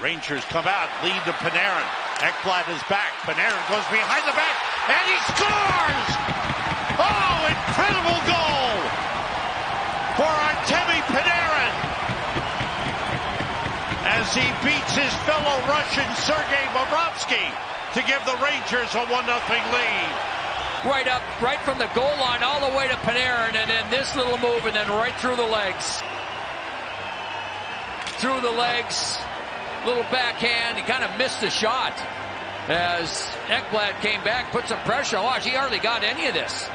Rangers come out, lead to Panarin. Ekblad is back. Panarin goes behind the back, and he scores! Oh, incredible goal for Artemi Panarin as he beats his fellow Russian Sergei Bobrovsky to give the Rangers a 1-0 lead. Right up, right from the goal line all the way to Panarin, and then this little move, and then right through the legs. Through the legs, little backhand. He kind of missed the shot as Ekblad came back, put some pressure. Watch, he hardly got any of this.